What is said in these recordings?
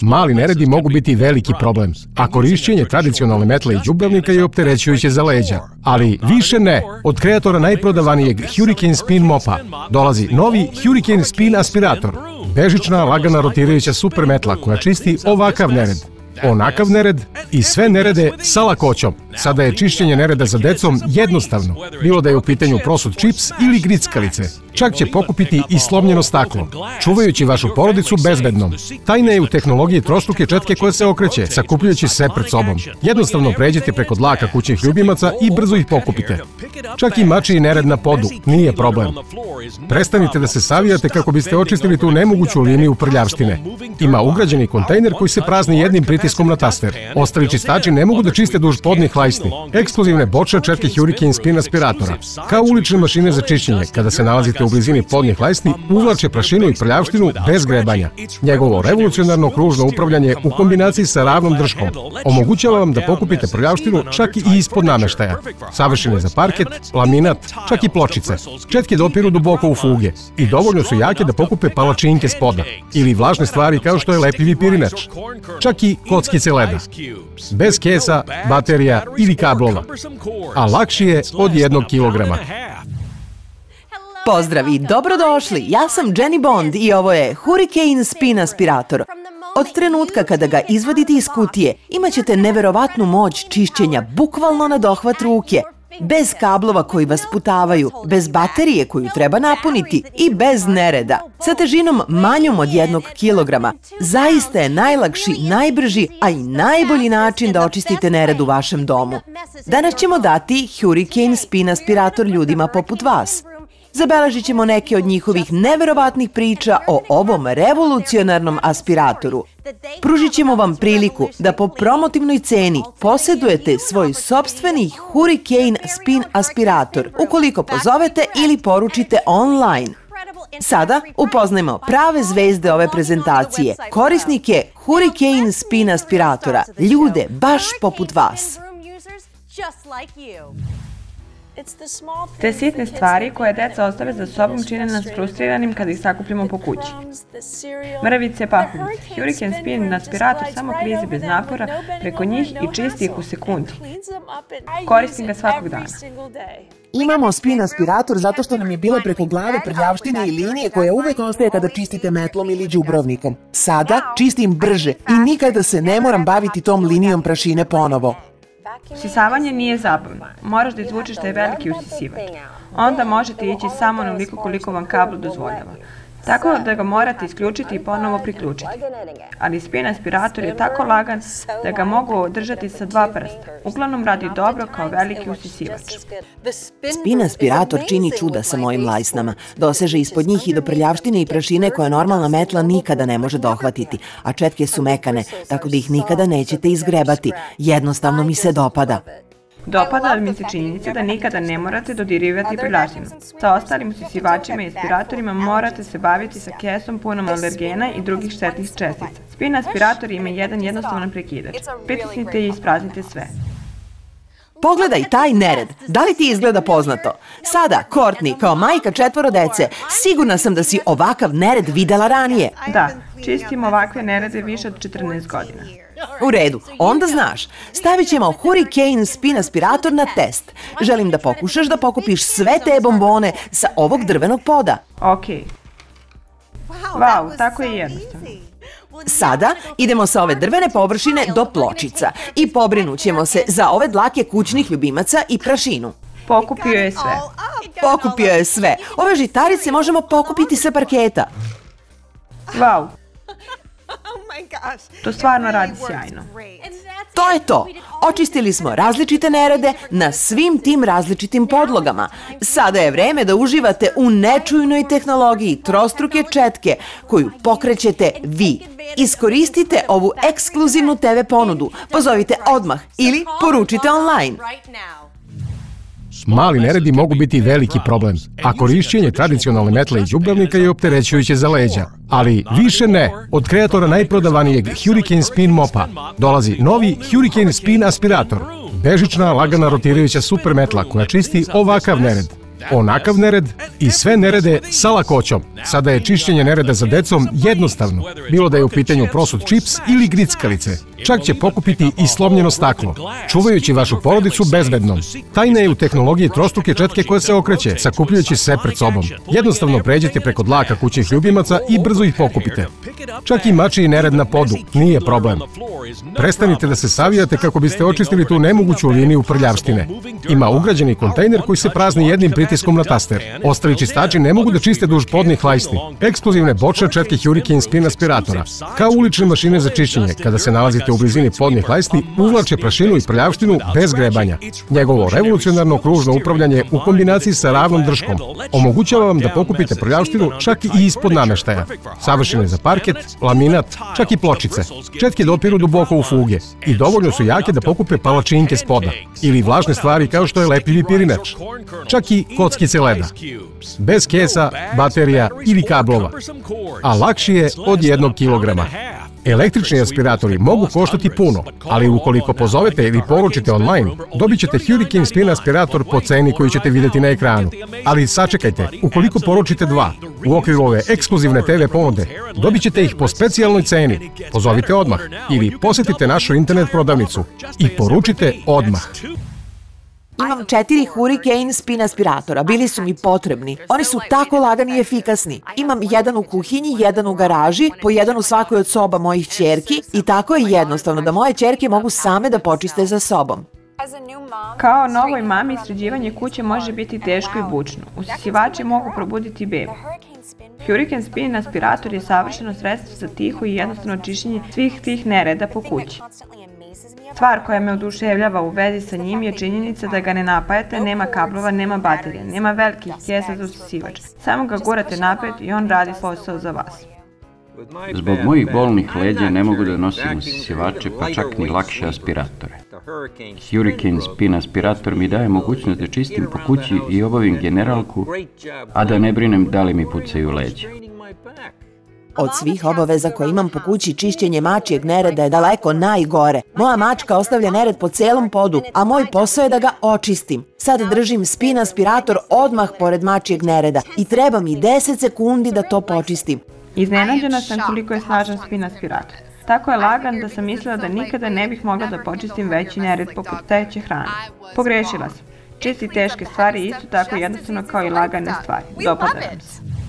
Mali neredi mogu biti veliki problem, a korišćenje tradicionalne metle i đubavnika je opterećujuće za leđa. Ali više ne. Od kreatora najprodavanijeg Hurricane Spin Mopa dolazi novi Hurricane Spin aspirator. Bežična, lagana rotirajuća super metla koja čisti ovakav nered onakav nered i sve nerede sa lakoćom. Sada je čišćenje nereda za decom jednostavno, bilo da je u pitanju prosud čips ili grickalice. Čak će pokupiti i slomljeno staklo, čuvajući vašu porodicu bezbednom. Tajna je u tehnologiji trostruke četke koja se okreće, sakupljujući sve pred sobom. Jednostavno pređite preko dlaka kućnih ljubimaca i brzo ih pokupite. Čak i mači i nered na podu, nije problem. Prestanite da se savijate kako biste očistili tu nemoguću liniju prljavštine. Ima ugrađeni kontejner koji se prazni jednim pritiskom na taster. Ostali čistači ne mogu da čiste duž podnih lajsni. Eksplozivne boče četke Hurricane spin aspiratora. Kao ulične mašine za čišćenje, kada se nalazite u blizini podnih lajsni, uvlače prašinu i prljavštinu bez grebanja. Njegovo revolucionarno kružno upravljanje u kombinaciji sa ravnom drškom omogućava vam da pokupite prljavštinu čak i ispod nameštaja. Savršene za parket, laminat, čak i pločice. Četke dopiru duboko u fuge i dovoljno su jake da pokupe palačinke spoda ili vlažne stvari kao što je lepljivi pirinač. Čak i kockice leda. Bez kesa, baterija ili kablova. A lakši je od jednog kilograma. Pozdrav i dobrodošli, ja sam Jenny Bond i ovo je Hurricane Spin Aspirator. Od trenutka kada ga izvadite iz kutije, imaćete neverovatnu moć čišćenja bukvalno na dohvat ruke, bez kablova koji vas putavaju, bez baterije koju treba napuniti i bez nereda. Sa težinom manjom od jednog kilograma, zaista je najlakši, najbrži, a i najbolji način da očistite nered u vašem domu. Danas ćemo dati Hurricane Spin Aspirator ljudima poput vas – zabeležit ćemo neke od njihovih neverovatnih priča o ovom revolucionarnom aspiratoru. Pružit ćemo vam priliku da po promotivnoj ceni posedujete svoj sobstveni Hurricane Spin aspirator ukoliko pozovete ili poručite online. Sada upoznajmo prave zvezde ove prezentacije, korisnike Hurricane Spin aspiratora, ljude baš poput vas. Te sitne stvari koje deca ostave za sobom čine nas frustriranim kada ih sakupljamo po kući. Mrvice, pahumice. Hurricane Spin aspirator samo klizi bez napora preko njih i čisti ih u sekundi. Koristim ga svakog dana. Imamo spin aspirator zato što nam je bila preko glave prljavštine i linije koja uvek ostaje kada čistite metlom ili đubrovnikom. Sada čistim brže i nikada se ne moram baviti tom linijom prašine ponovo. Usisavanje nije zabavno. Moraš da izvučeš taj veliki usisivač. Onda možete ići samo na liko koliko vam kablo dozvoljava. Tako da ga morate isključiti i ponovo priključiti. Ali spin aspirator je tako lagan da ga mogu držati sa dva prsta. Uglavnom radi dobro kao veliki usisivač. Spin aspirator čini čuda sa mojim lajsnama. Doseže ispod njih i do prljavštine i prašine koja normalna metla nikada ne može dohvatiti, a četke su mekane, tako da ih nikada nećete izgrebati. Jednostavno mi se dopada. Dopada mi se činjenica da nikada ne morate dodirivati prljavštinu. Sa ostalim usisivačima i aspiratorima morate se baviti sa kesom punom alergena i drugih štetnih čestica. Spin aspirator ima jedan jednostavan prekidač. Pritisnite i ispraznite sve. Pogledaj taj nered. Da li ti izgleda poznato? Sada, Courtney, kao majka četvoro dece, sigurna sam da si ovakav nered videla ranije. Da, čistim ovakve nerede više od 14 godina. U redu, onda znaš. Stavit ćemo Hurricane Spin aspirator na test. Želim da pokušaš da pokupiš sve te bombone sa ovog drvenog poda. Okej. Wow, tako je jednostavno. Sada idemo sa ove drvene površine do pločica i pobrinut ćemo se za ove dlake kućnih ljubimaca i prašinu. Pokupio je sve. Pokupio je sve. Ove žitarice možemo pokupiti sa parketa. Wow. To stvarno radi sjajno. To je to. Očistili smo različite nerede na svim tim različitim podlogama. Sada je vreme da uživate u nečujnoj tehnologiji trostruke četke koju pokrećete vi. Iskoristite ovu ekskluzivnu TV ponudu. Pozovite odmah ili poručite online. Mali neredi mogu biti veliki problem, a korišćenje tradicionalne metle i đubavnika je opterećujuće za leđa. Ali više ne. Od kreatora najprodavanijeg Hurricane Spin Mopa dolazi novi Hurricane Spin aspirator. Bežična, lagana rotirajuća super metla koja čisti ovakav nered. Onakav nered i sve nerede sa lakoćom. Sada je čišćenje nereda za decom jednostavno, bilo da je u pitanju prosut čips ili grickalice. Čak će pokupiti i slomljeno staklo, čuvajući vašu porodicu bezbednom. Tajna je u tehnologiji trostruke četke koja se okreće, sakupljujući sve pred sobom. Jednostavno pređite preko dlaka kućnih ljubimaca i brzo ih pokupite. Čak i mači i nered na podu, nije problem. Prestanite da se savijate kako biste očistili tu nemoguću liniju prljavštine. Ima ugrađeni kontejner koji se prazni jednim pritiskom na taster. Ostali čistači ne mogu da čiste duž podnih lajsni. Ekskluzivne bočne četke Hurricane Spin aspiratora. Kao ulične mašine za čišćenje, kada se nalazite u blizini podnih lajsni, uvlače prašinu i prljavštinu bez grebanja. Njegovo revolucionarno kružno upravljanje u kombinaciji sa ravnom drškom omogućava vam da pokupite prljavštinu čak i ispod nameštaja. Savršene za parket, laminat, čak i pločice. Četke dopiru duboko u fuge i dovoljno su jake da pokupe palačinke spoda ili vlažne stvari kao što je lepljivi pirinač. Čak i kockice leda. Bez kesa, baterija ili kablova. A lakši je od jednog kilograma. Električni aspiratori mogu koštati puno, ali ukoliko pozovete ili poručite online, dobit ćete Hurricane Spin aspirator po ceni koju ćete videti na ekranu. Ali sačekajte, ukoliko poručite dva, u okviru ove ekskluzivne TV ponude, dobit ćete ih po specijalnoj ceni. Pozovite odmah ili posetite našu internet prodavnicu i poručite odmah. Imam četiri Hurricane spin aspiratora, bili su mi potrebni. Oni su tako lagani i efikasni. Imam jedan u kuhinji, jedan u garaži, po jedan u svakoj od soba mojih čerki i tako je jednostavno da moje čerke mogu same da počiste za sobom. Kao novoj mami, sređivanje kuće može biti teško i bučno. Usisivači mogu probuditi bebu. Hurricane Spin aspirator je savršeno sredstvo za tiho i jednostavno čišćenje svih tih nereda po kući. Stvar koja me oduševljava u vezi sa njim je činjenica da ga ne napajate, nema kablova, nema baterije, nema velikih kesa za usisivač. Samo ga gurate napred i on radi posao za vas. Zbog mojih bolnih leđa ne mogu da nosim usisivače, pa čak ni lakše aspiratore. Hurricane Spin aspirator mi daje mogućnost da čistim po kući i obavim generalku, a da ne brinem da li mi pucaju leđa. Od svih obaveza koje imam po kući, čišćenje mačijeg nereda je daleko najgore. Moja mačka ostavlja nered po celom podu, a moj posao je da ga očistim. Sad držim spin aspirator odmah pored mačijeg nereda i treba mi 10 sekundi da to počistim. Iznenađena sam koliko je snažan spin aspirator. Tako je lagan da sam mislila da nikada ne bih mogla da počistim veći nered poput teće hrane. Pogrešila sam. Čisti teške stvari isto tako jednostavno kao i lagane stvari. Dopada nam se.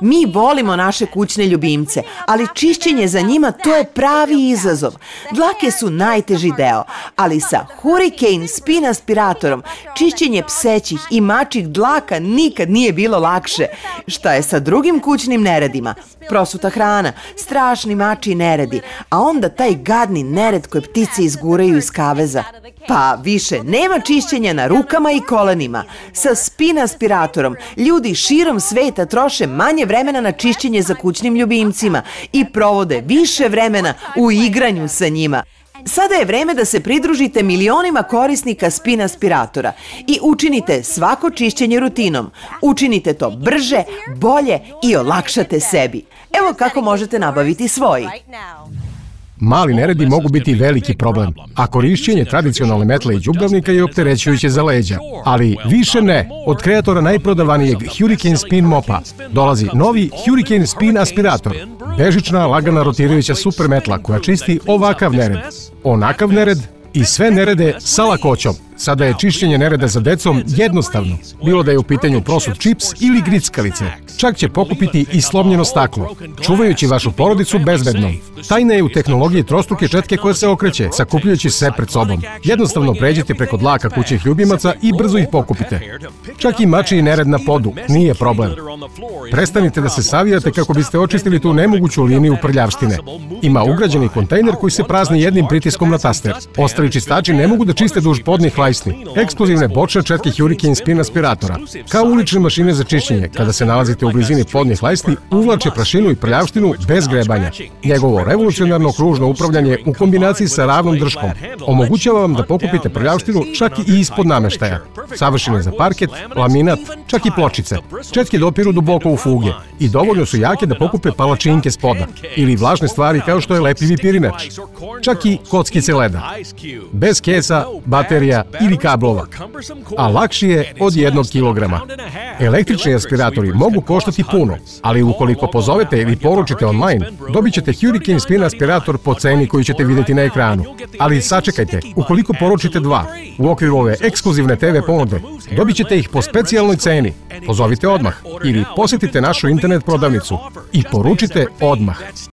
Mi volimo naše kućne ljubimce, ali čišćenje za njima to je pravi izazov. Dlake su najteži deo, ali sa Hurricane spin aspiratorom čišćenje psećih i mačih dlaka nikad nije bilo lakše. Šta je sa drugim kućnim neredima? Prosuta hrana, strašni mači neredi, a onda taj gadni nered koje ptice izguraju iz kaveza. Pa više nema čišćenja na rukama i kolenima. Sa spin aspiratorom ljudi širom sveta troše manje vremena na čišćenje za kućnim ljubimcima i provode više vremena u igranju sa njima. Sada je vreme da se pridružite milionima korisnika spin aspiratora i učinite svako čišćenje rutinom. Učinite to brže, bolje i olakšate sebi. Evo kako možete nabaviti svoj. Mali neredi mogu biti veliki problem, a korišćenje tradicionalne metle i đubravnika je opterećujuće za leđa. Ali više ne. Od kreatora najprodavanijeg Hurricane Spin mopa dolazi novi Hurricane Spin aspirator. Bežična, lagana rotirajuća super metla koja čisti ovakav nered. Onakav nered i sve nerede sa lakoćom. Sada je čišćenje nereda za decom jednostavno, bilo da je u pitanju prosut čips ili grickalice. Čak će pokupiti i slomljeno staklo, čuvajući vašu porodicu bezbednom. Tajna je u tehnologiji trostruke četke koja se okreće, sakupljujući sve pred sobom. Jednostavno pređite preko dlaka kućnih ljubimaca i brzo ih pokupite. Čak i mači i nered na podu, nije problem. Prestanite da se savijate kako biste očistili tu nemoguću liniju prljavštine. Ima ugrađeni kontejner koji se prazni jednim pritiskom na taster. Ostali čistači ne mogu da čiste duž podnih lajsni. Ekskluzivne bočne četke Hurricane Spin aspiratora. Kao ulične mašine za čišćenje, kada se nalazite u blizini podnih lajsni, uvlače prašinu i prljavštinu bez grebanja. Njegovo revolucionarno kružno upravljanje u kombinaciji sa ravnom drškom omogućava vam da pokupite prljavštinu čak i ispod nameštaja. Savršene za parket, laminat, čak i pločice. Četke dopiru duboko u fuge i dovoljno su jake da pokupe palačinke spoda ili vlažne stvari kao što je lepljivi pirinač. Čak i kockice leda. Bez kesa, baterija ili kablova, a lakši je od jednog kilograma. Električni aspiratori mogu koštati puno, ali ukoliko pozovete ili poručite online, dobit ćete Hurricane Spin aspirator po ceni koju ćete vidjeti na ekranu. Ali sačekajte, ukoliko poručite dva, u okviru ove ekskluzivne TV ponude, dobit ćete ih po specijalnoj ceni. Pozovite odmah ili posjetite našu internet prodavnicu i poručite odmah.